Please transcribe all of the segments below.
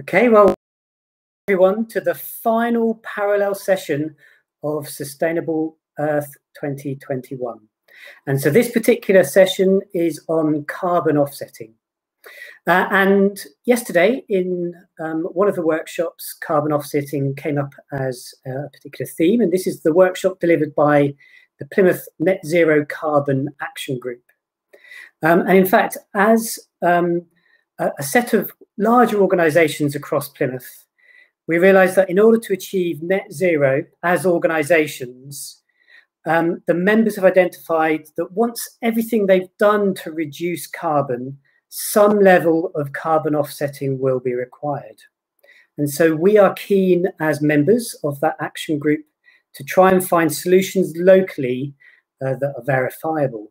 Okay, well, everyone, to the final parallel session of Sustainable Earth 2021. And so this particular session is on carbon offsetting. Uh, and yesterday, in um, one of the workshops, carbon offsetting came up as a particular theme. And this is the workshop delivered by the Plymouth Net Zero Carbon Action Group. Um, and in fact, as um, a, set of larger organizations across Plymouth, we realized that in order to achieve net zero as organizations, um, the members have identified that once everything they've done to reduce carbon, some level of carbon offsetting will be required. And so we are keen as members of that action group to try and find solutions locally uh, that are verifiable.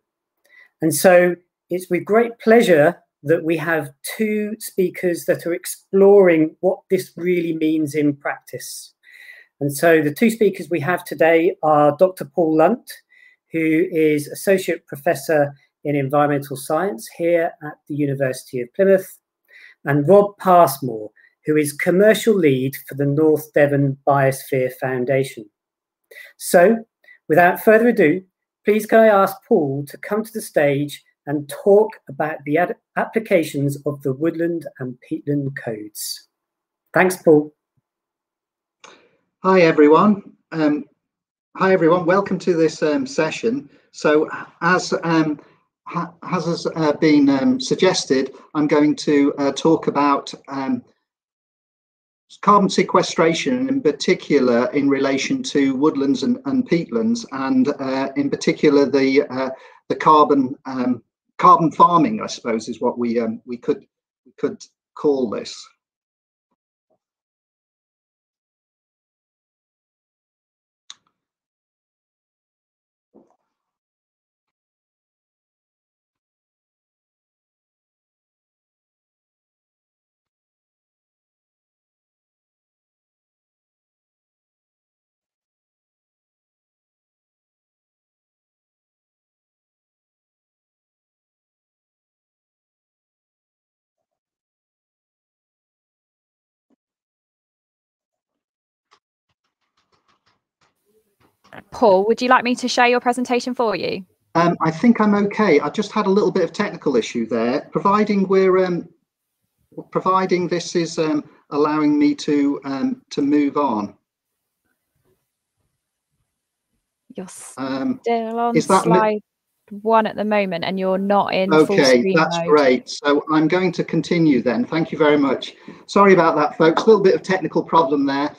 And so it's with great pleasure that we have two speakers that are exploring what this really means in practice. And so the two speakers we have today are Dr. Paul Lunt, who is Associate Professor in Environmental Science here at the University of Plymouth, and Rob Passmore, who is Commercial Lead for the North Devon Biosphere Foundation. So, without further ado, please can I ask Paul to come to the stage and talk about the applications of the woodland and peatland codes. Thanks, Paul. Hi, everyone. Um, hi, everyone. Welcome to this um, session. So as um, ha has uh, been um, suggested, I'm going to uh, talk about um, carbon sequestration in particular in relation to woodlands and, and peatlands and uh, in particular the uh, the carbon um, carbon farming, I suppose, is what we um, we could we could call this. Paul, would you like me to share your presentation for you? Um, I think I'm okay. I just had a little bit of technical issue there. Providing we're um, providing this is um, allowing me to um, to move on. You're um, still on slide one at the moment, and you're not in. Okay, that's mode. great. So I'm going to continue then. Thank you very much. Sorry about that, folks. A little bit of technical problem there.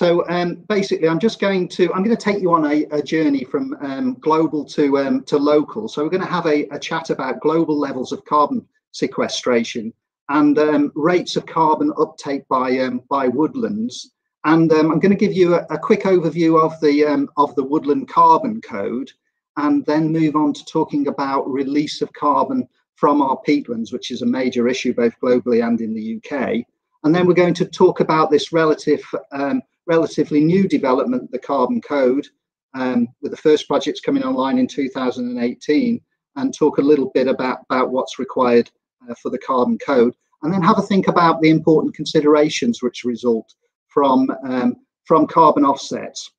So um, basically, I'm just going to I'm going to take you on a, a journey from um, global to um, to local. So we're going to have a, a, chat about global levels of carbon sequestration and um, rates of carbon uptake by um, by woodlands. And um, I'm going to give you a, a quick overview of the of the woodland carbon code, and then move on to talking about release of carbon from our peatlands, which is a major issue both globally and in the UK. And then we're going to talk about this relative um, relatively new development, the Carbon Code, um, with the first projects coming online in 2018, and talk a little bit about, about what's required uh, for the Carbon Code, and then have a think about the important considerations which result from, um, from carbon offsets.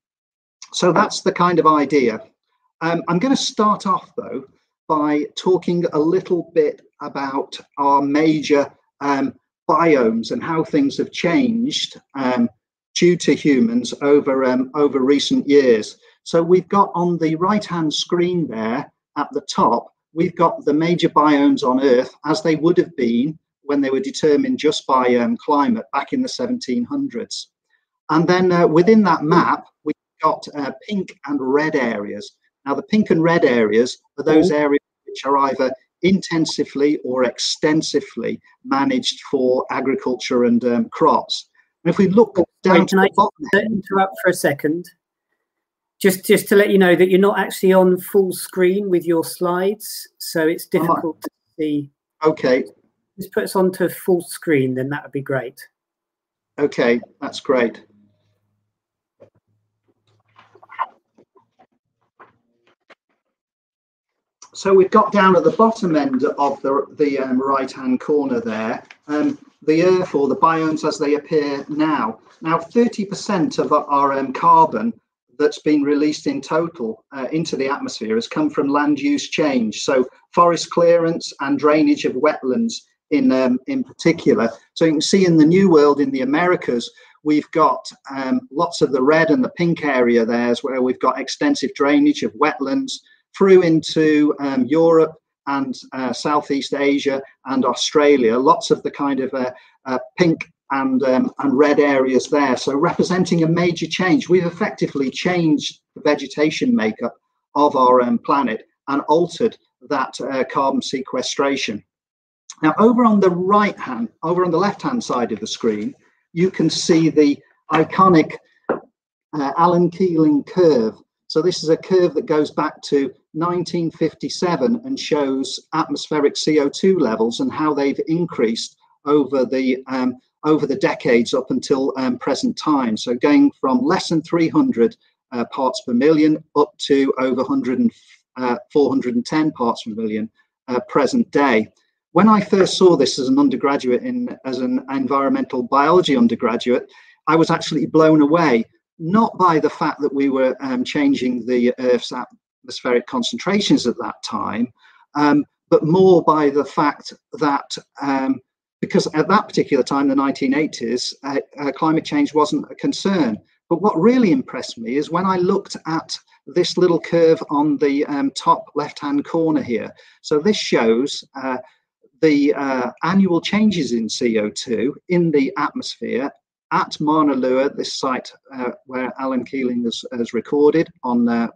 So that's the kind of idea. Um, I'm going to start off, though, by talking a little bit about our major um, biomes and how things have changed um, due to humans over, um, over recent years. So we've got on the right-hand screen there at the top, we've got the major biomes on Earth as they would have been when they were determined just by um, climate back in the 1700s. And then uh, within that map, we've got uh, pink and red areas. Now the pink and red areas are those areas which are either intensively or extensively managed for agriculture and um, crops. And if we look down Wait, to the bottom, interrupt for a second. Just, just to let you know that you're not actually on full screen with your slides, so it's ah. difficult oh. to see. Okay. Just put us onto full screen, then that would be great. Okay, that's great. So we've got down at the bottom end of the, the um, right-hand corner there, um, the Earth or the biomes as they appear now. Now, 30% of our um, carbon that's been released in total uh, into the atmosphere has come from land use change. So forest clearance and drainage of wetlands in, um, in particular. So you can see in the New World in the Americas, we've got um, lots of the red and the pink area there where we've got extensive drainage of wetlands through into um, Europe and uh, Southeast Asia and Australia, lots of the kind of uh, uh, pink and, um, and red areas there. So representing a major change, we've effectively changed the vegetation makeup of our um, planet and altered that uh, carbon sequestration. Now over on the right hand, over on the left hand side of the screen, you can see the iconic uh, Alan Keeling curve. So this is a curve that goes back to 1957 and shows atmospheric CO2 levels and how they've increased over the um, over the decades up until um, present time. So going from less than 300 uh, parts per million up to over 100 and, uh, 410 parts per million uh, present day. When I first saw this as an undergraduate in as an environmental biology undergraduate, I was actually blown away, not by the fact that we were um, changing the Earth's atmospheric concentrations at that time, um, but more by the fact that um, because at that particular time, the 1980s, uh, uh, climate change wasn't a concern. But what really impressed me is when I looked at this little curve on the um, top left-hand corner here. So this shows uh, the uh, annual changes in CO2 in the atmosphere at Mauna Loa, this site uh, where Alan Keeling has, has recorded on uh,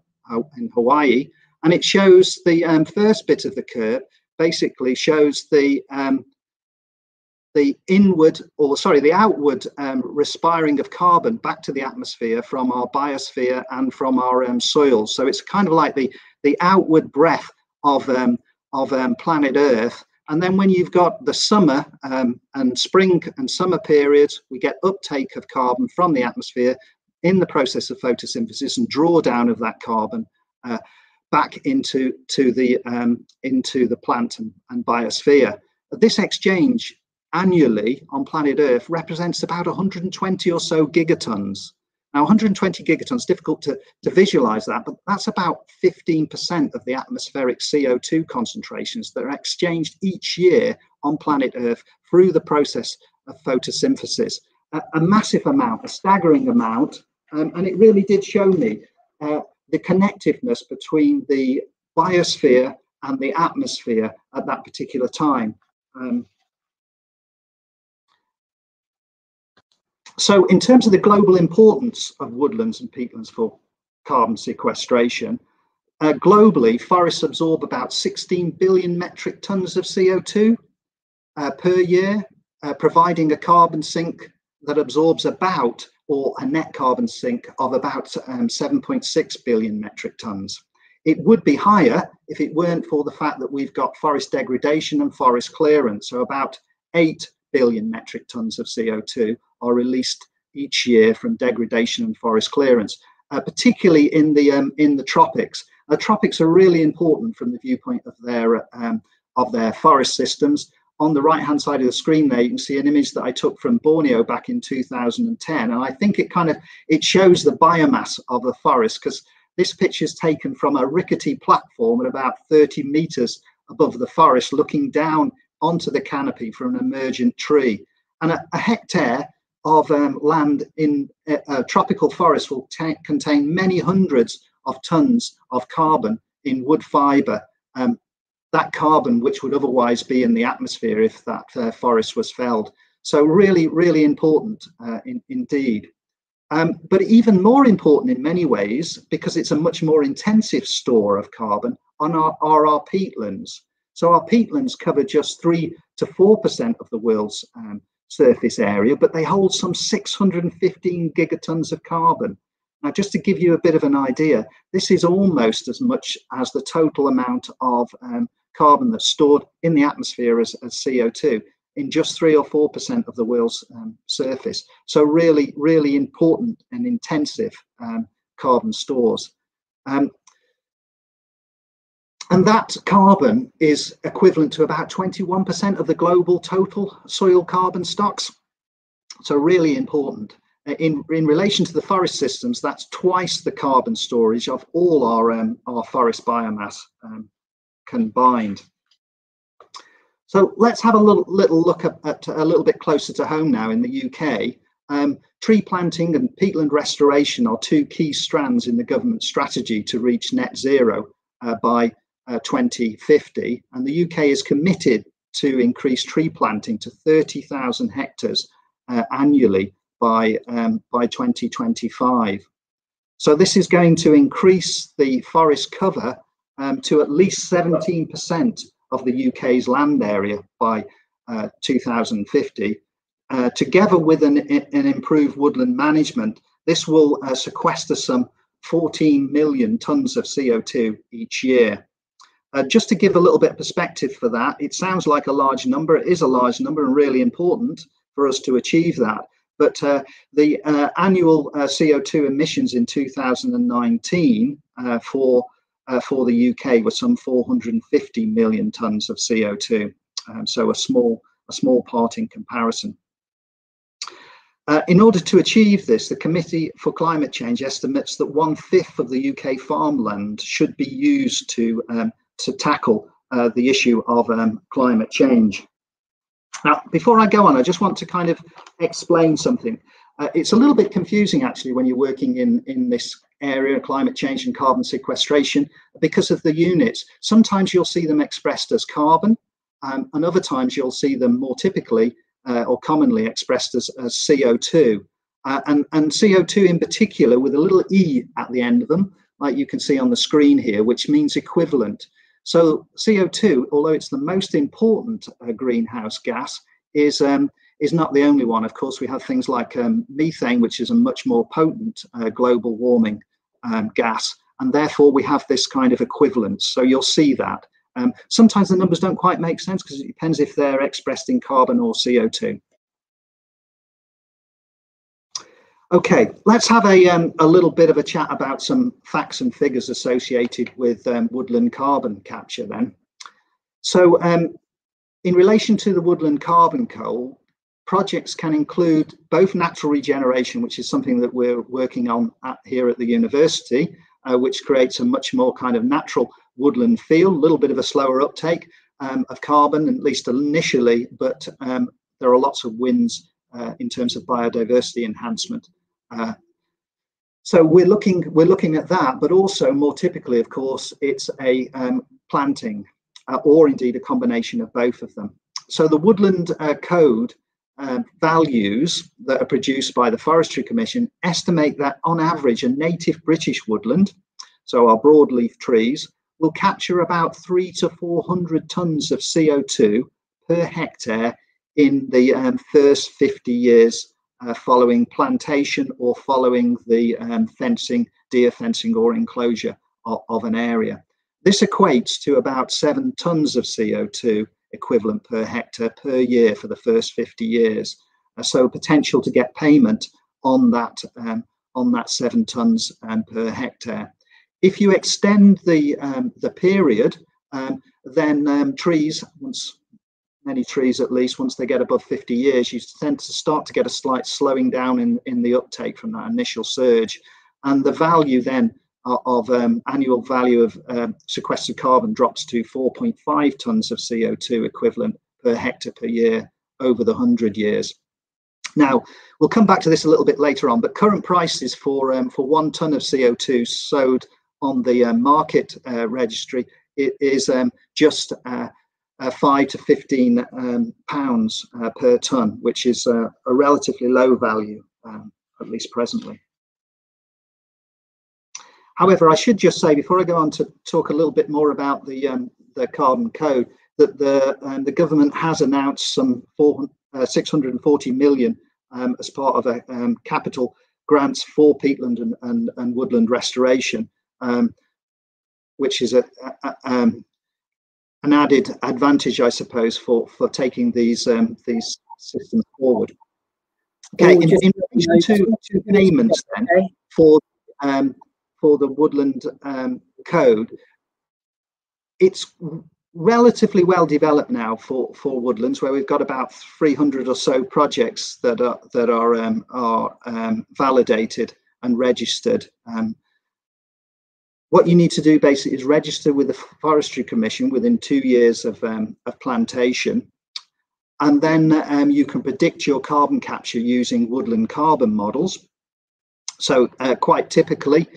in Hawaii, and it shows the um, first bit of the curve basically shows the um, the inward or sorry the outward um, respiring of carbon back to the atmosphere from our biosphere and from our um, soils so it's kind of like the the outward breath of um, of um, planet earth. And then when you've got the summer um, and spring and summer periods we get uptake of carbon from the atmosphere in the process of photosynthesis and drawdown of that carbon uh, back into to the um, into the plant and, and biosphere. This exchange annually on planet Earth represents about 120 or so gigatons. Now, 120 gigatons, difficult to, to visualize that, but that's about 15% of the atmospheric CO2 concentrations that are exchanged each year on planet Earth through the process of photosynthesis. A, a massive amount, a staggering amount, um, and it really did show me uh, the connectiveness between the biosphere and the atmosphere at that particular time. Um, so in terms of the global importance of woodlands and peatlands for carbon sequestration, uh, globally, forests absorb about 16 billion metric tons of CO2 uh, per year, uh, providing a carbon sink that absorbs about or a net carbon sink of about um, 7.6 billion metric tons. It would be higher if it weren't for the fact that we've got forest degradation and forest clearance. So about 8 billion metric tons of CO2 are released each year from degradation and forest clearance, uh, particularly in the um, in the tropics. The tropics are really important from the viewpoint of their um, of their forest systems on the right hand side of the screen there you can see an image that i took from borneo back in 2010 and i think it kind of it shows the biomass of the forest because this picture is taken from a rickety platform at about 30 meters above the forest looking down onto the canopy from an emergent tree. And a, a hectare of um, land in a, a tropical forest will contain many hundreds of tons of carbon in wood fiber um, that carbon which would otherwise be in the atmosphere if that uh, forest was felled. So really, really important uh, in, indeed. Um, but even more important in many ways, because it's a much more intensive store of carbon on our, are our peatlands. So our peatlands cover just three to 4% of the world's um, surface area, but they hold some 615 gigatons of carbon. Now, just to give you a bit of an idea, this is almost as much as the total amount of um, carbon that's stored in the atmosphere as, as CO2 in just three or four percent of the world's um, surface. So really, really important and intensive um, carbon stores. Um, and that carbon is equivalent to about 21% of the global total soil carbon stocks. So really important. In, in relation to the forest systems, that's twice the carbon storage of all our, um, our forest biomass um, combined. So let's have a little, little look at, at, a little bit closer to home now in the UK. Um, tree planting and peatland restoration are two key strands in the government strategy to reach net zero uh, by uh, 2050. And the UK is committed to increase tree planting to 30,000 hectares uh, annually by, um, by 2025. So this is going to increase the forest cover um, to at least 17% of the UK's land area by uh, 2050. Uh, together with an, an, improved woodland management, this will uh, sequester some 14 million tonnes of CO2 each year. Uh, just to give a little bit of perspective for that, it sounds like a large number. It is a large number and really important for us to achieve that. But uh, the uh, annual uh, CO2 emissions in 2019 uh, for uh, for the UK were some 450 million tons of CO2. Um, so a small a small part in comparison. Uh, in order to achieve this, the Committee for Climate Change estimates that one fifth of the UK farmland should be used to um, to tackle uh, the issue of um, climate change. Now, before I go on, I just want to kind of explain something. Uh, it's a little bit confusing actually when you're working in, in this area, of climate change and carbon sequestration, because of the units. Sometimes you'll see them expressed as carbon, um, and other times you'll see them more typically uh, or commonly expressed as, as CO2. Uh, and, and CO2 in particular with a little e at the end of them, like you can see on the screen here, which means equivalent. So CO2, although it's the most important uh, greenhouse gas, is um, is not the only one. Of course, we have things like um, methane, which is a much more potent uh, global warming um, gas, and therefore we have this kind of equivalence. So you'll see that. Um, sometimes the numbers don't quite make sense because it depends if they're expressed in carbon or CO2. Okay, let's have a, um, a little bit of a chat about some facts and figures associated with um, woodland carbon capture then. So um, in relation to the woodland carbon code, projects can include both natural regeneration, which is something that we're working on at, here at the university, uh, which creates a much more kind of natural woodland feel, a little bit of a slower uptake um, of carbon, at least initially, but um, there are lots of wins uh, in terms of biodiversity enhancement. Uh, so we're looking we're looking at that, but also more typically, of course, it's a um, planting uh, or indeed a combination of both of them. So the woodland uh, code uh, values that are produced by the Forestry Commission estimate that on average a native British woodland, so our broadleaf trees, will capture about three to 400 tons of CO2 per hectare in the um, first 50 years uh, following plantation or following the um, fencing, deer fencing or enclosure of, of, an area. This equates to about seven tons of CO2 equivalent per hectare per year for the first 50 years. Uh, so potential to get payment on that um, on that seven tons um, per hectare. If you extend the um, the period, um, then um, trees once many trees at least, once they get above 50 years, you tend to start to get a slight slowing down in, in the uptake from that initial surge. And the value then of um, annual value of um, sequestered carbon drops to 4.5 tons of CO2 equivalent per hectare per year over the 100 years. Now, we'll come back to this a little bit later on, but current prices for, um, for one ton of CO2 sold on the uh, Markit uh, registry is um, just uh, uh, five to 15 um, pounds uh, per ton, which is uh, a relatively low value, um, at least presently. However, I should just say before I go on to talk a little bit more about the um, the carbon code that the um, the government has announced some 400, uh, 640 million um, as part of a um, capital grants for peatland and, and, and woodland restoration, which is a, a, a an added advantage, I suppose, for for taking these um, these systems forward. Okay, in, in relation to, to payments then for um, for the woodland um, code, it's relatively well developed now for, for woodlands, where we've got about 300 or so projects that are that are um, are um, validated and registered. Um, what you need to do basically is register with the Forestry Commission within two years of, um, of plantation, and then um, you can predict your carbon capture using woodland carbon models. So uh, quite typically,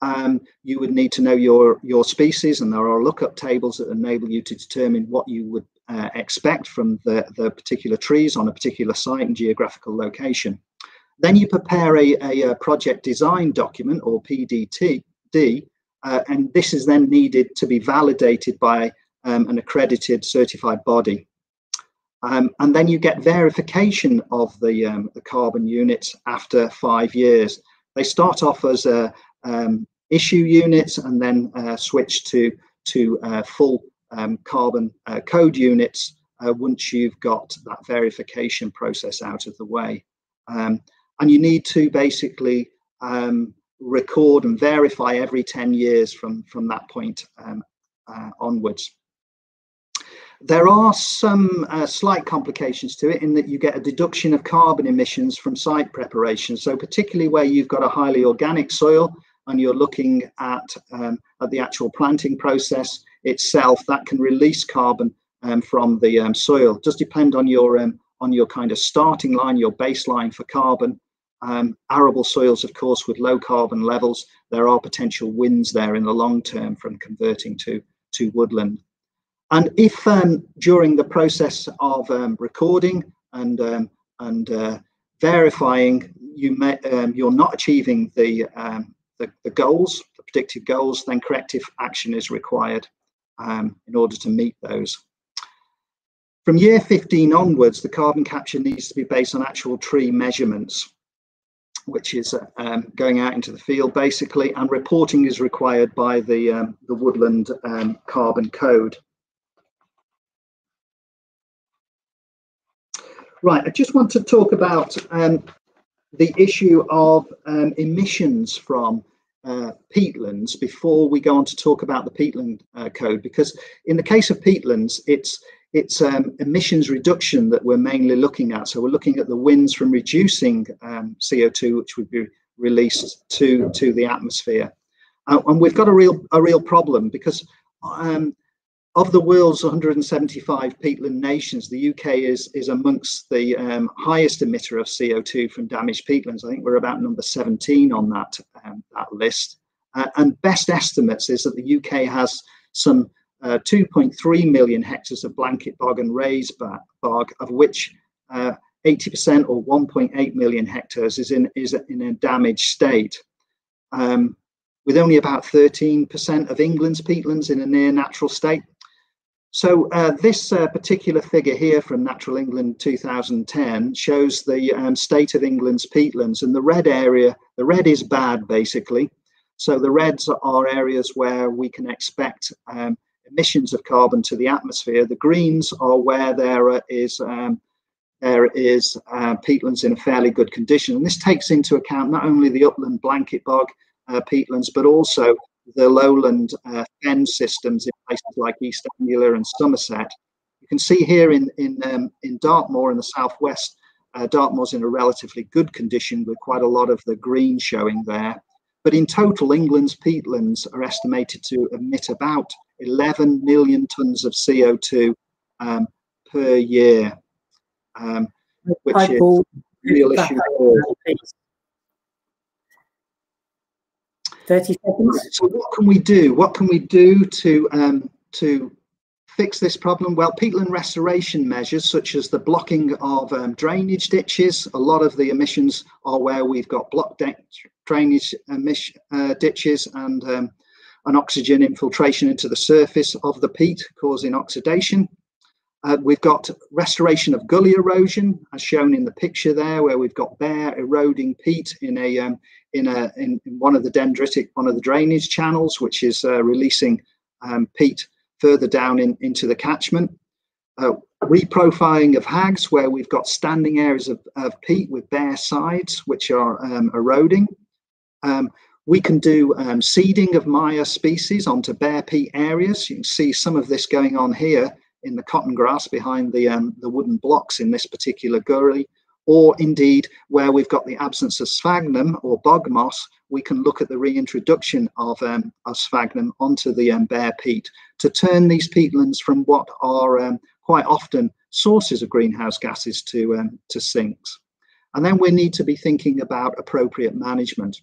um, you would need to know your, your species and there are lookup tables that enable you to determine what you would uh, expect from the, the particular trees on a particular site and geographical location. Then you prepare a, a, a project design document or PDD, uh, and this is then needed to be validated by um, an accredited certified body. Um, and then you get verification of the, um, the carbon units after five years. They start off as a, um, issue units and then uh, switch to to uh, full um, carbon uh, code units uh, once you've got that verification process out of the way. Um, and you need to basically um, record and verify every 10 years from, from that point um, uh, onwards. There are some uh, slight complications to it in that you get a deduction of carbon emissions from site preparation. So particularly where you've got a highly organic soil, and you're looking at, um, at the actual planting process itself, that can release carbon um, from the um, soil. It does depend on your um, on your kind of starting line, your baseline for carbon. Um, arable soils, of course, with low carbon levels, there are potential wins there in the long term from converting to to woodland. And if um, during the process of recording and and uh, verifying you may, um, you're not achieving the um, the, the goals, the predicted goals, then corrective action is required um, in order to meet those. From year 15 onwards, the carbon capture needs to be based on actual tree measurements, which is uh, um, going out into the field basically, and reporting is required by the, um, the woodland um, carbon code. Right, I just want to talk about um, the issue of um, emissions from uh, peatlands before we go on to talk about the peatland uh, code because in the case of peatlands it's it's um, emissions reduction that we're mainly looking at. So we're looking at the winds from reducing um, co2 which would be released to to the atmosphere. Uh, and we've got a real a real problem because um, of the world's 175 peatland nations, the UK is is amongst the um, highest emitter of CO2 from damaged peatlands. I think we're about number 17 on that um, that list. Uh, and best estimates is that the UK has some uh, 2.3 million hectares of blanket bog and raised bog, of which 80% uh, or 1.8 million hectares is in is in a damaged state. Um, with only about 13% of England's peatlands in a near natural state, so uh, this uh, particular figure here from Natural England 2010 shows the um, state of England's peatlands and the red area, the red is bad basically. So the reds are areas where we can expect um, emissions of carbon to the atmosphere. The greens are where there is um, there is uh, peatlands in a fairly good condition. And this takes into account not only the upland blanket bog uh, peatlands, but also the lowland uh, fen systems in places like East Anglia and Somerset. You can see here in in um, in Dartmoor in the southwest, uh, Dartmoor's in a relatively good condition with quite a lot of the green showing there. But in total, England's peatlands are estimated to emit about 11 million tons of CO2 um, per year, um, which is a real issue. 30 seconds. So what can we do? What can we do to um, to fix this problem? Well, peatland restoration measures such as the blocking of um, drainage ditches. A lot of the emissions are where we've got blocked drainage emission, uh, ditches and um, an oxygen infiltration into the surface of the peat causing oxidation. Uh, we've got restoration of gully erosion, as shown in the picture there, where we've got bare eroding peat in a um, in a in, in, one of the dendritic, one of the drainage channels, which is uh, releasing um, peat further down in, into the catchment. Uh, reprofiling of hags, where we've got standing areas of, of peat with bare sides, which are um, eroding. Um, We can do um, seeding of mire species onto bare peat areas. You can see some of this going on here in the cotton grass behind the, um, the wooden blocks in this particular gully, or indeed where we've got the absence of sphagnum or bog moss, we can look at the reintroduction of, um, sphagnum onto the um, bare peat to turn these peatlands from what are um, quite often sources of greenhouse gases to, um, to sinks. And then we need to be thinking about appropriate management.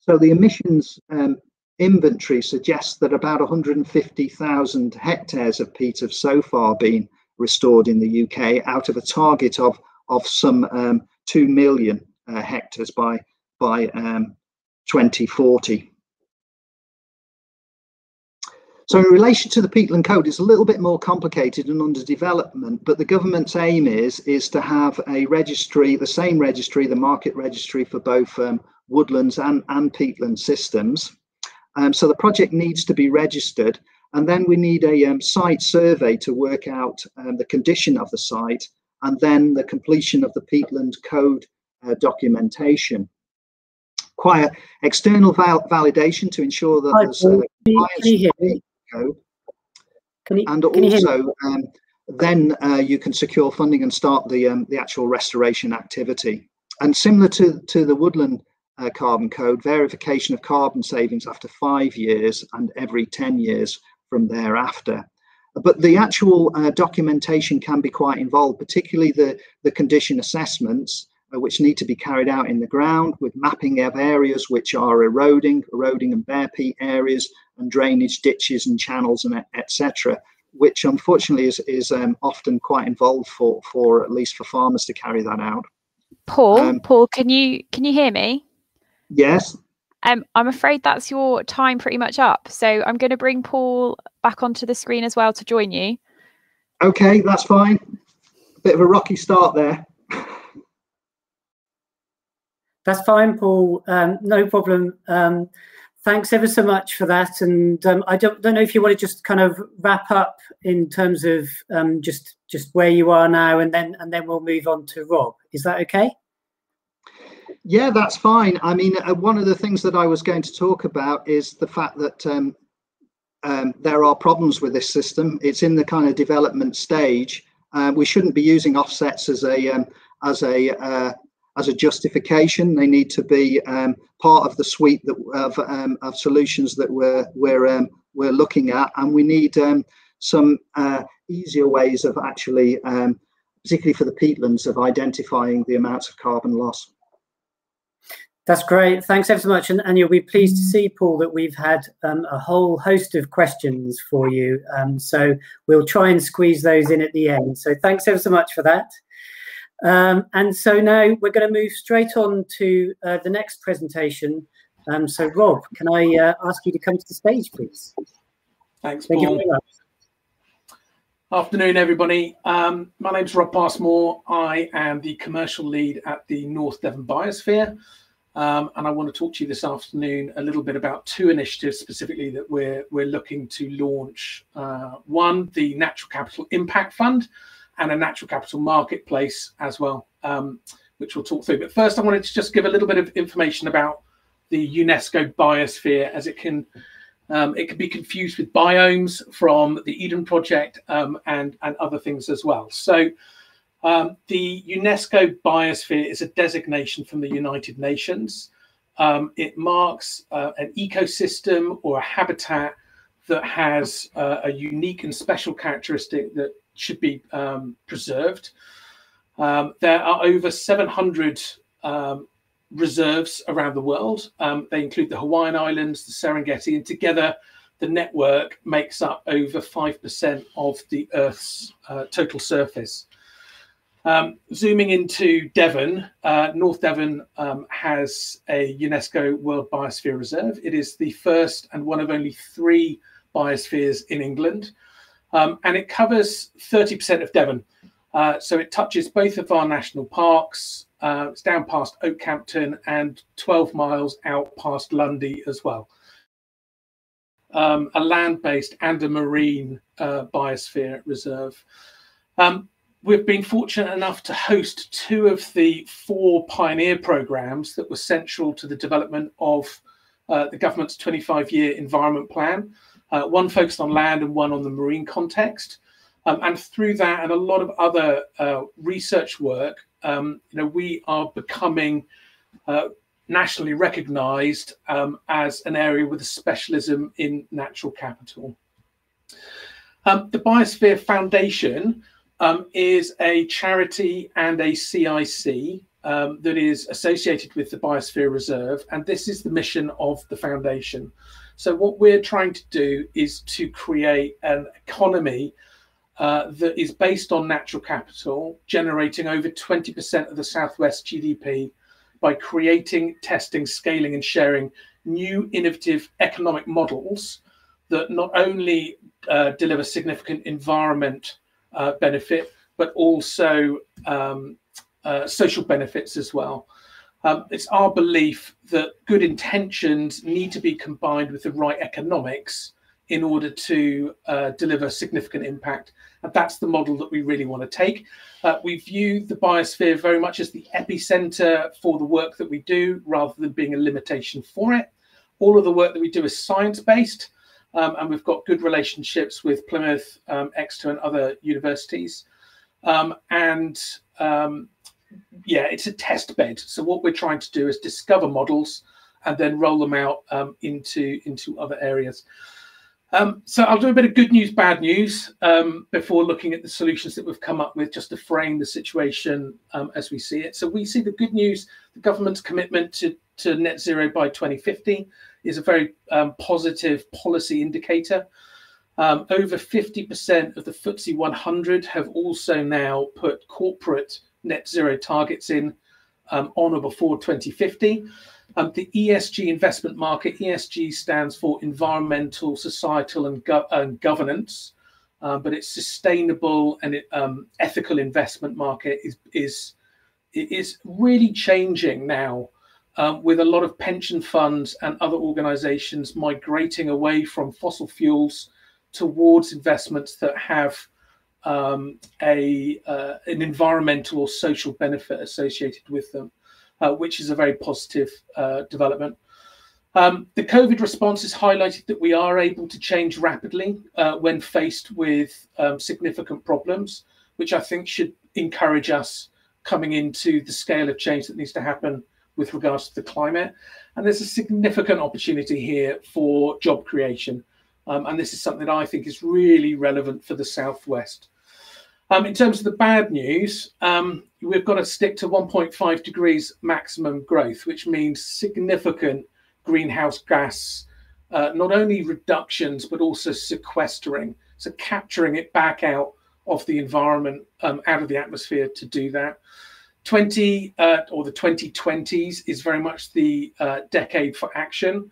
So the emissions um, inventory suggests that about 150,000 hectares of peat have so far been restored in the UK out of a target of, of some um, 2 million uh, hectares by, by um, 2040. So in relation to the peatland code, it's a little bit more complicated and under development, but the government's aim is, is to have a registry, the same registry, the Markit registry for both um, woodlands and, and peatland systems. Um, so the project needs to be registered and then we need a um, site survey to work out um, the condition of the site and then the completion of the peatland code uh, documentation. Require external val validation to ensure that Hi, there's uh, compliance code. You, and also um, then uh, you can secure funding and start the um, the actual restoration activity. And similar to, to the woodland uh, carbon code, verification of carbon savings after five years and every 10 years from thereafter. But the actual uh, documentation can be quite involved, particularly the, the condition assessments, uh, which need to be carried out in the ground with mapping of areas which are eroding, eroding and bare peat areas, and drainage ditches and channels and etc which unfortunately is, is um, often quite involved for, for at least for farmers to carry that out. Paul, um, Paul, can you can you hear me? Yes. Um, I'm afraid that's your time pretty much up. So I'm going to bring Paul back onto the screen as well to join you. Okay, that's fine. Bit of a rocky start there. That's fine, Paul. Um, no problem. Um, thanks ever so much for that. And um, I don't, don't know if you want to just kind of wrap up in terms of um, just just where you are now, and then and then we'll move on to Rob. Is that okay? Yeah, that's fine. I mean, uh, one of the things that I was going to talk about is the fact that um, um, there are problems with this system. It's in the kind of development stage. Uh, we shouldn't be using offsets as a um, as a uh, as a justification. They need to be um, part of the suite that, of, um, of solutions that we're we're um, we're looking at, and we need some uh, easier ways of actually, particularly for the peatlands, of identifying the amounts of carbon loss. That's great. Thanks ever so much. And, and you'll be pleased to see, Paul, that we've had um, a whole host of questions for you. Um, so we'll try and squeeze those in at the end. So thanks ever so much for that. Um, and so now we're going to move straight on to uh, the next presentation. Um, so Rob, can I uh, ask you to come to the stage, please? Thanks, Thank Paul. You very much. Afternoon, everybody. Um, my name's Rob Passmore. I am the commercial lead at the North Devon Biosphere. Um, and I want to talk to you this afternoon a little bit about two initiatives specifically that we're we're looking to launch. Uh, one, the Natural Capital Impact Fund, and a natural capital marketplace as well, um, which we'll talk through. But first, I wanted to just give a little bit of information about the UNESCO biosphere, as it can um, it can be confused with biomes from the Eden Project um, and and other things as well. So um, the UNESCO Biosphere is a designation from the United Nations. Um, it marks uh, an ecosystem or a habitat that has uh, a unique and special characteristic that should be um, preserved. Um, there are over 700 um, reserves around the world. Um, they include the Hawaiian Islands, the Serengeti, and together the network makes up over 5% of the Earth's uh, total surface. Um, zooming into Devon, uh, North Devon um, has a UNESCO World Biosphere Reserve. It is the first and one of only three biospheres in England, um, and it covers 30% of Devon. Uh, so it touches both of our national parks. Uh, it's down past Okehampton and 12 miles out past Lundy as well. Um, a land-based and a marine uh, biosphere reserve. Um, we've been fortunate enough to host two of the four pioneer programs that were central to the development of uh, the government's 25 year environment plan, uh, one focused on land and one on the marine context. Um, and through that and a lot of other uh, research work, um, you know, we are becoming uh, nationally recognized um, as an area with a specialism in natural capital. Um, the Biosphere Foundation um, is a charity and a CIC um, that is associated with the Biosphere Reserve, and this is the mission of the foundation. So, what we're trying to do is to create an economy uh, that is based on natural capital, generating over 20% of the Southwest GDP by creating, testing, scaling, and sharing new innovative economic models that not only uh, deliver significant environment uh, benefit, but also um, uh, social benefits as well. Um, it's our belief that good intentions need to be combined with the right economics in order to uh, deliver significant impact. And that's the model that we really want to take. Uh, we view the biosphere very much as the epicenter for the work that we do rather than being a limitation for it. All of the work that we do is science based, um, and we've got good relationships with Plymouth, um, Exeter, and other universities. Um, and um, yeah, it's a test bed. So what we're trying to do is discover models and then roll them out um, into into other areas. Um, so I'll do a bit of good news, bad news before looking at the solutions that we've come up with just to frame the situation as we see it. So we see the good news, the government's commitment to, to net zero by 2050 is a very um, positive policy indicator. Um, over 50% of the FTSE 100 have also now put corporate net zero targets in um, on or before 2050. Um, the ESG investment market, ESG stands for environmental, societal, and, go- and governance, uh, but it's sustainable and it, um, ethical investment market is is is really changing now, um, with a lot of pension funds and other organisations migrating away from fossil fuels towards investments that have um, a uh, an environmental or social benefit associated with them uh, which is a very positive uh, development. Um, the COVID response has highlighted that we are able to change rapidly uh, when faced with um, significant problems, which I think should encourage us coming into the scale of change that needs to happen with regards to the climate. And there's a significant opportunity here for job creation. Um, and this is something that I think is really relevant for the Southwest. Um, in terms of the bad news, um, we've got to stick to 1.5 degrees maximum growth, which means significant greenhouse gas, uh, not only reductions, but also sequestering. So capturing it back out of the environment, um, out of the atmosphere to do that. 20 uh, or the 2020s is very much the uh, decade for action.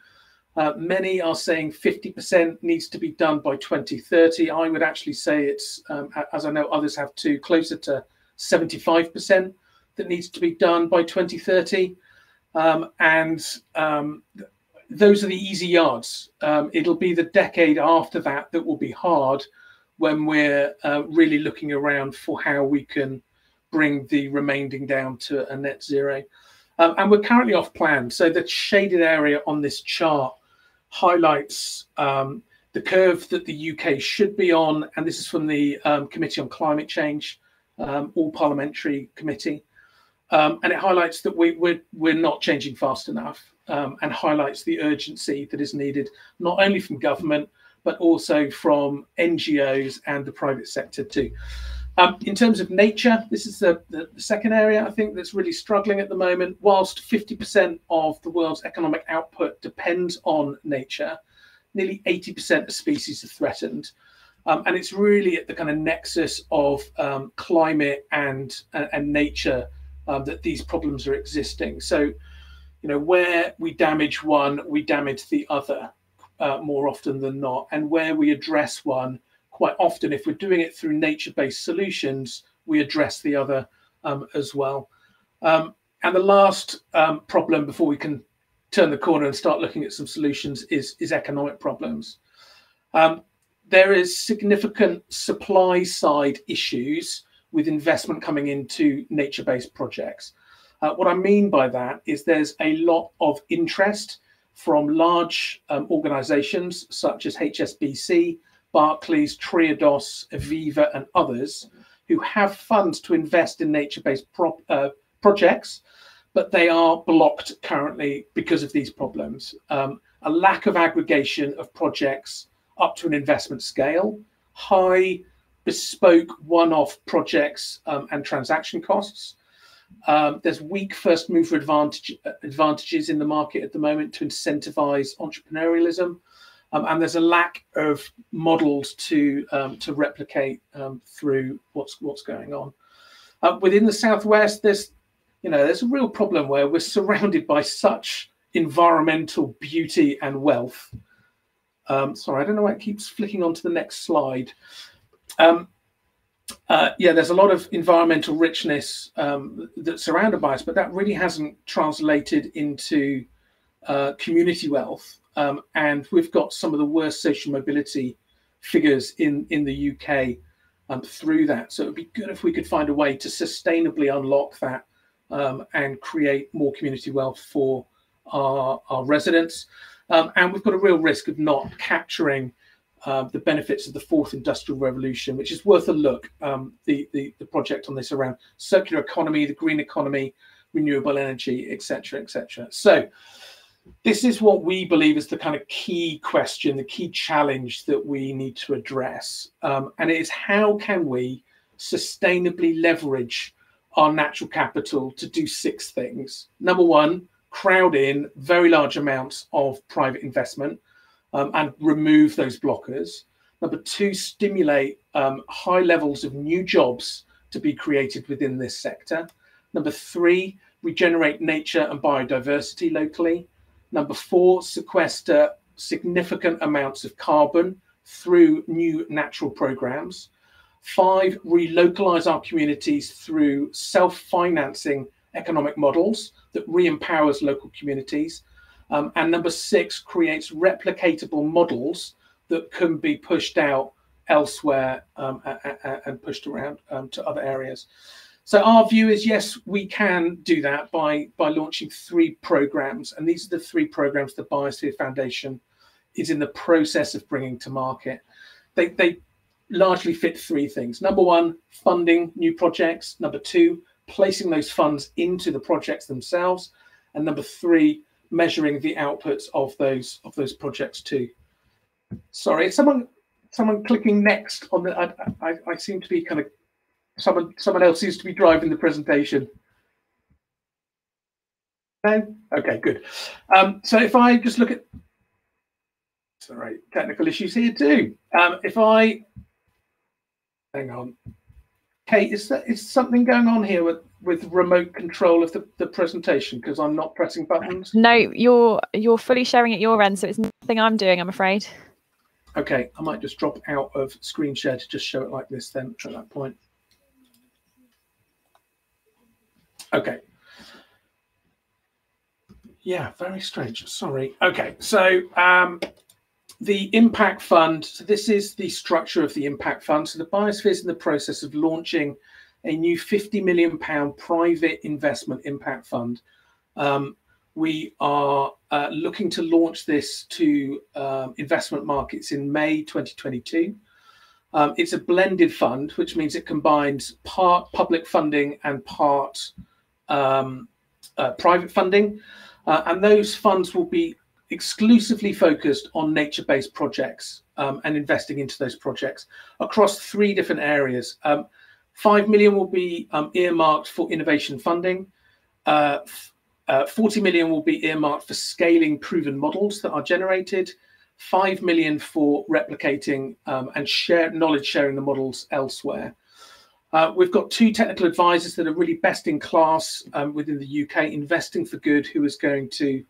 Uh, many are saying 50% needs to be done by 2030. I would actually say it's, um, as I know others have too, closer to 75% that needs to be done by 2030. Um, and um, those are the easy yards. Um, it'll be the decade after that that will be hard when we're uh, really looking around for how we can bring the remaining down to a net zero. Um, and we're currently off plan. So the shaded area on this chart highlights um, the curve that the UK should be on, and this is from the um, Committee on Climate Change, um, all parliamentary committee, um, and it highlights that we, we're, we're not changing fast enough, um, and highlights the urgency that is needed not only from government but also from NGOs and the private sector too. Um, in terms of nature, this is the, the, second area I think that's really struggling at the moment. Whilst 50% of the world's economic output depends on nature, nearly 80% of species are threatened. Um, and it's really at the kind of nexus of um, climate and, and, and nature um, that these problems are existing. So, you know, where we damage one, we damage the other uh, more often than not. And where we address one, quite often, if we're doing it through nature-based solutions, we address the other um, as well. Um, and the last um, problem before we can turn the corner and start looking at some solutions is, is economic problems. Um, there is significant supply side issues with investment coming into nature-based projects. Uh, what I mean by that is there's a lot of interest from large um, organizations such as HSBC, Barclays, Triodos, Aviva, and others who have funds to invest in nature-based pro uh, projects, but they are blocked currently because of these problems. Um, a lack of aggregation of projects up to an investment scale, high bespoke one-off projects um, and transaction costs. Um, there's weak first mover advantage, advantages in the market at the moment to incentivize entrepreneurialism. Um, and there's a lack of models to um, to replicate um, through what's what's going on uh, within the southwest. There's you know there's a real problem where we're surrounded by such environmental beauty and wealth. Um, sorry, I don't know why it keeps flicking on to the next slide. Um, uh, yeah, there's a lot of environmental richness um, that's surrounded by us, but that really hasn't translated into uh, community wealth. Um, and we've got some of the worst social mobility figures in, in the UK um, through that. So it would be good if we could find a way to sustainably unlock that um, and create more community wealth for our, our residents. Um, and we've got a real risk of not capturing uh, the benefits of the fourth industrial revolution, which is worth a look. Um, the, the, the project on this around circular economy, the green economy, renewable energy, etc., etc. So this is what we believe is the kind of key question, the key challenge that we need to address, um, and it is how can we sustainably leverage our natural capital to do six things. Number one, crowd in very large amounts of private investment um, and remove those blockers. Number two, stimulate um, high levels of new jobs to be created within this sector. Number three, regenerate nature and biodiversity locally. Number four, sequester significant amounts of carbon through new natural programs. Five, relocalize our communities through self-financing economic models that re-empowers local communities. Um, and number six creates replicatable models that can be pushed out elsewhere um, and pushed around um, to other areas. So our view is yes, we can do that by by launching three programs, and these are the three programs the Biosphere Foundation is in the process of bringing to market. They they largely fit three things. Number one, funding new projects. Number two, placing those funds into the projects themselves, and number three, measuring the outputs of those of those projects too. Sorry, someone someone clicking next on the. I, I, I seem to be kind of someone someone else seems to be driving the presentation. No? Okay, good. Um, so if I just look at sorry, technical issues here too. Um, if I hang on. Kate, is that is something going on here with with remote control of the, the presentation because I'm not pressing buttons? No, you're you're fully sharing at your end, so it's nothing I'm doing, I'm afraid. Okay, I might just drop out of screen share to just show it like this then at that point. Okay. Yeah, very strange. Sorry. Okay, so um, the impact fund. So this is the structure of the impact fund. So the Biosphere is in the process of launching a new 50 million pound private investment impact fund. Um, we are uh, looking to launch this to um, investment markets in May 2022. Um, it's a blended fund, which means it combines part public funding and part um, uh, private funding. Uh, and those funds will be exclusively focused on nature-based projects um, and investing into those projects across three different areas. Um, Five million will be um, earmarked for innovation funding. Uh, uh, 40 million will be earmarked for scaling proven models that are generated. 5 million for replicating um, and share knowledge sharing the models elsewhere. Uh, we've got two technical advisors that are really best in class um, within the UK, Investing for Good, who is going to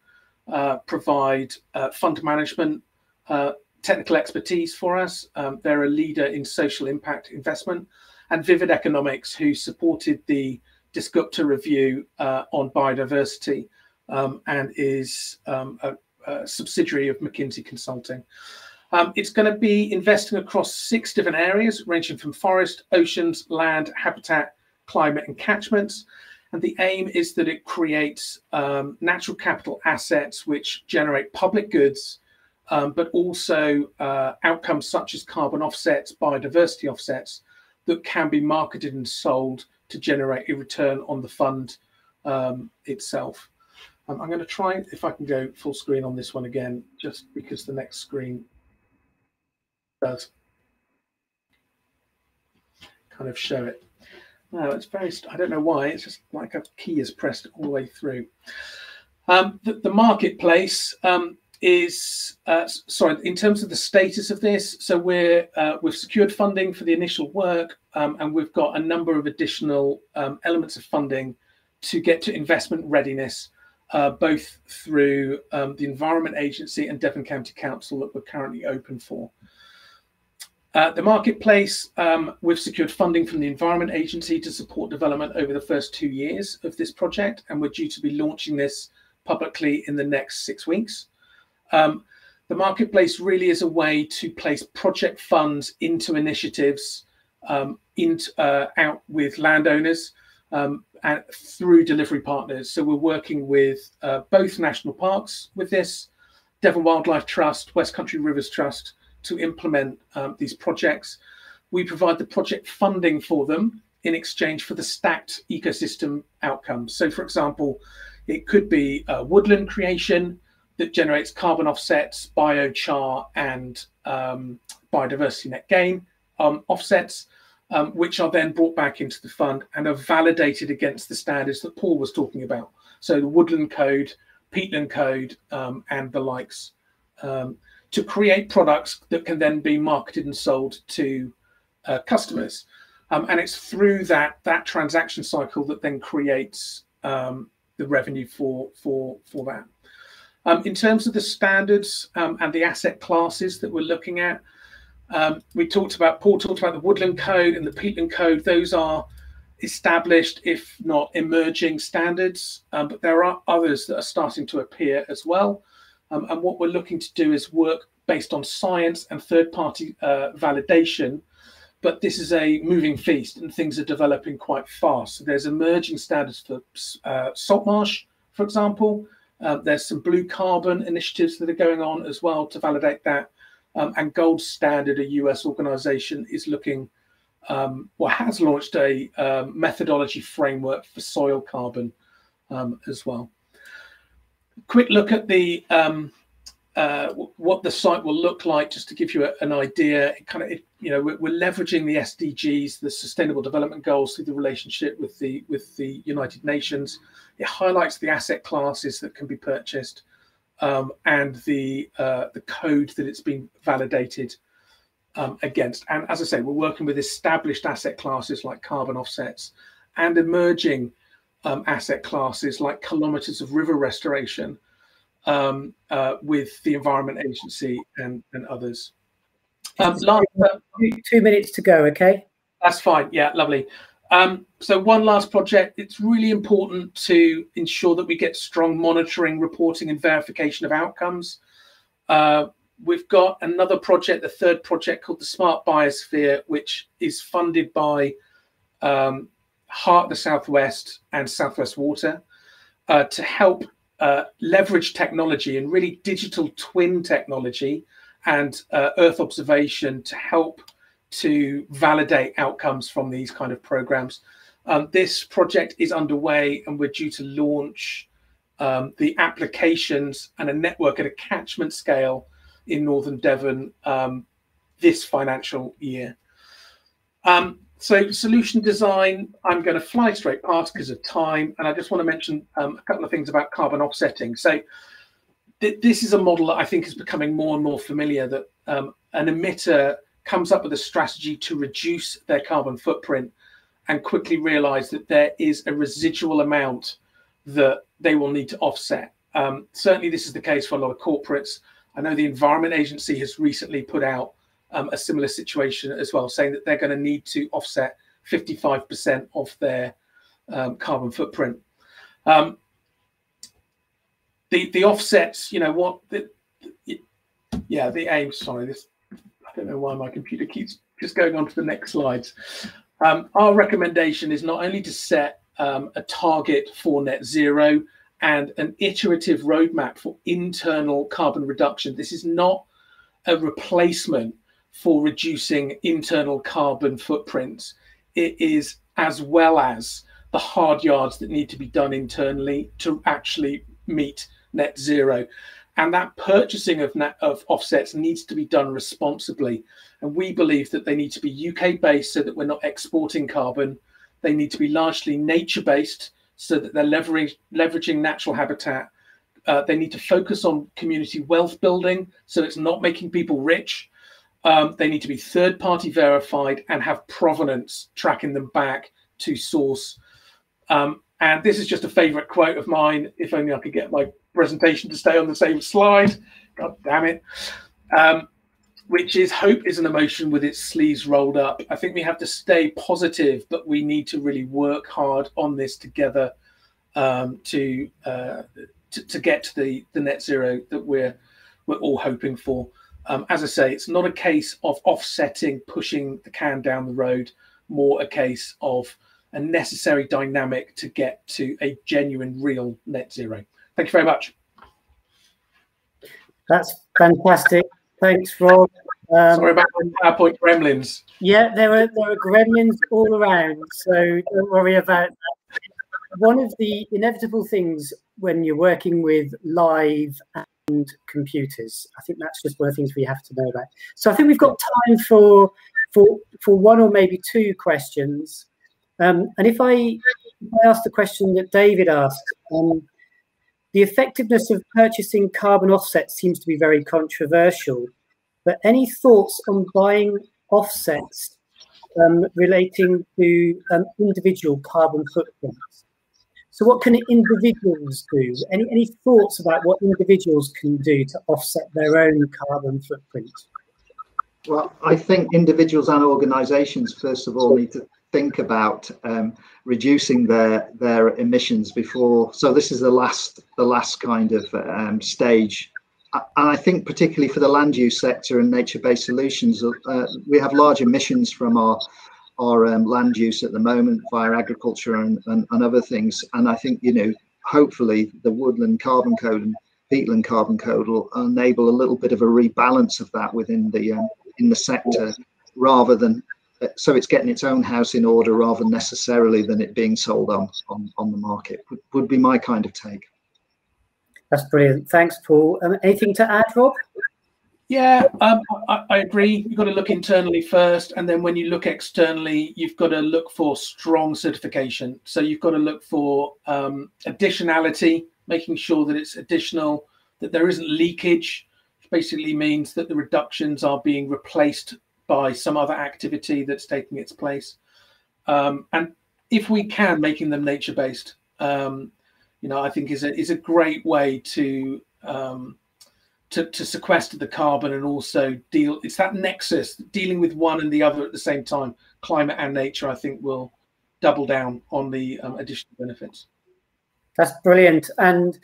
uh, provide uh, fund management uh, technical expertise for us. Um, they're a leader in social impact investment. And Vivid Economics, who supported the Dasgupta review uh, on biodiversity um, and is um, a, a, subsidiary of McKinsey Consulting. Um, it's going to be investing across six different areas, ranging from forest, oceans, land, habitat, climate, and catchments. And the aim is that it creates um, natural capital assets which generate public goods, um, but also uh, outcomes such as carbon offsets, biodiversity offsets that can be marketed and sold to generate a return on the fund um, itself. Um, I'm going to try if I can go full screen on this one again, just because the next screen does kind of show it. No, it's very, I don't know why, it's just like a key is pressed all the way through. Um, the, the, marketplace um, is, uh, sorry, in terms of the status of this, so we're, uh, we've secured funding for the initial work um, and we've got a number of additional um, elements of funding to get to investment readiness, uh, both through um, the Environment Agency and Devon County Council that we're currently open for. Uh, the marketplace, um, we've secured funding from the Environment Agency to support development over the first two years of this project, and we're due to be launching this publicly in the next six weeks. Um, the marketplace really is a way to place project funds into initiatives um, uh, out with landowners um, and through delivery partners. So we're working with uh, both national parks with this, Devon Wildlife Trust, Westcountry Rivers Trust, to implement um, these projects. We provide the project funding for them in exchange for the stacked ecosystem outcomes. So, for example, it could be a woodland creation that generates carbon offsets, biochar, and um, biodiversity net gain um, offsets, um, which are then brought back into the fund and are validated against the standards that Paul was talking about. So, the Woodland Code, Peatland Code, um, and the likes. To create products that can then be marketed and sold to uh, customers. Um, and it's through that that transaction cycle that then creates um, the revenue for for for that. Um, in terms of the standards um, and the asset classes that we're looking at, um, we talked about Paul talked about the Woodland Code and the Peatland Code. Those are established, if not emerging, standards, um, but there are others that are starting to appear as well. Um, and what we're looking to do is work based on science and third party uh, validation. But this is a moving feast and things are developing quite fast. So there's emerging standards for uh, salt marsh, for example. Uh, there's some blue carbon initiatives that are going on as well to validate that. Um, and Gold Standard, a US organization, is looking um, or has launched a um, methodology framework for soil carbon um, as well quick look at the um, uh, what the site will look like, just to give you a, an idea. It kind of, it, you know, we're, we're, leveraging the SDGs, the Sustainable Development Goals, through the relationship with the with the United Nations. It highlights the asset classes that can be purchased um, and the uh, the code that it's been validated um, against. And as I say, we're working with established asset classes like carbon offsets and emerging um, asset classes like kilometers of river restoration um, uh, with the Environment Agency and, and others. Um, last, uh, two minutes to go, okay? That's fine. Yeah, lovely. Um, so one last project. It's really important to ensure that we get strong monitoring, reporting, and verification of outcomes. Uh, we've got another project, the third project called the Smart Biosphere, which is funded by um, Heart the Southwest and Southwest Water uh, to help uh, leverage technology and really digital twin technology and uh, Earth observation to help to validate outcomes from these kind of programs. Um, this project is underway and we're due to launch um, the applications and a network at a catchment scale in Northern Devon um, this financial year. Um, so solution design, I'm going to fly straight past because of time, and I just want to mention um, a couple of things about carbon offsetting. So th this is a model that I think is becoming more and more familiar. That um, an emitter comes up with a strategy to reduce their carbon footprint and quickly realize that there is a residual amount that they will need to offset. Um, certainly, this is the case for a lot of corporates. I know the Environment Agency has recently put out um, a similar situation as well, saying that they're going to need to offset 55% of their um, carbon footprint. Um, the the offsets, you know what, the, you yeah, the aim. Sorry, this I don't know why my computer keeps just going on to the next slides. Um, our recommendation is not only to set um, a target for net zero and an iterative roadmap for internal carbon reduction. This is not a replacement for reducing internal carbon footprints. It is as well as the hard yards that need to be done internally to actually meet net zero. And that purchasing of, net, of offsets needs to be done responsibly. And we believe that they need to be UK based so that we're not exporting carbon. They need to be largely nature based so that they're leveraging, leveraging natural habitat. Uh, they need to focus on community wealth building so it's not making people rich. Um, they need to be third party verified and have provenance tracking them back to source. Um, and this is just a favorite quote of mine. If only I could get my presentation to stay on the same slide. God damn it. Um, which is hope is an emotion with its sleeves rolled up. I think we have to stay positive, but we need to really work hard on this together um, to, uh, to, to get to the the net zero that we're we're all hoping for. Um, as I say, it's not a case of offsetting, pushing the can down the road, more a case of a necessary dynamic to get to a genuine, real net zero. Thank you very much. That's fantastic. Thanks, Rob. Um, Sorry about the PowerPoint gremlins. Yeah, there are there are gremlins all around, so don't worry about that. One of the inevitable things when you're working with live and computers, I think that's just one of the things we have to know about. So I think we've got time for for for one or maybe two questions. Um, and if I, I ask the question that David asked, um, the effectiveness of purchasing carbon offsets seems to be very controversial. But any thoughts on buying offsets um, relating to um, individual carbon footprints? So, what can individuals do? Any, any thoughts about what individuals can do to offset their own carbon footprint? Well, I think individuals and organisations, first of all, need to think about um, reducing their their emissions before. So this is the last the last kind of um, stage, and I think particularly for the land use sector and nature-based solutions, uh, we have large emissions from our our um, land use at the moment via agriculture and, and, and other things. And I think you know hopefully the woodland carbon code and peatland carbon code will enable a little bit of a rebalance of that within the um, in the sector rather than so it's getting its own house in order rather necessarily than it being sold on on, on the market. Would, would be my kind of take. That's brilliant. Thanks paul. Um, anything to add rob yeah um, I, I, agree you've got to look internally first and then when you look externally you've got to look for strong certification so you've got to look for um, additionality making sure that it's additional that there isn't leakage which basically means that the reductions are being replaced by some other activity that's taking its place. Um, and if we can, making them nature based, um, you know, I think is a is a great way to um, to, to sequester the carbon and also deal. It's that nexus dealing with one and the other at the same time. Climate and nature, I think, will double down on the um, additional benefits. That's brilliant. And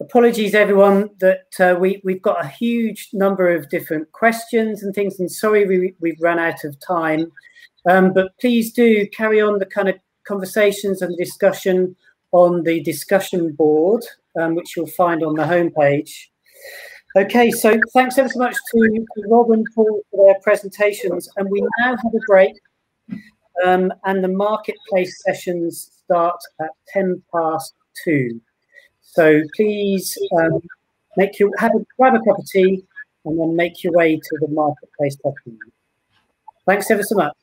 apologies everyone that uh, we, we've got a huge number of different questions and things and sorry we, we've run out of time um, but please do carry on the kind of conversations and discussion on the discussion board um, which you'll find on the homepage okay so thanks ever so much to, rob and paul for their presentations and we now have a break um, and the marketplace sessions start at 10 past 2 so please um, make your have a, grab a cup of tea and then make your way to the marketplace testing. Thanks ever so much.